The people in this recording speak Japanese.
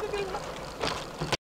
すいません。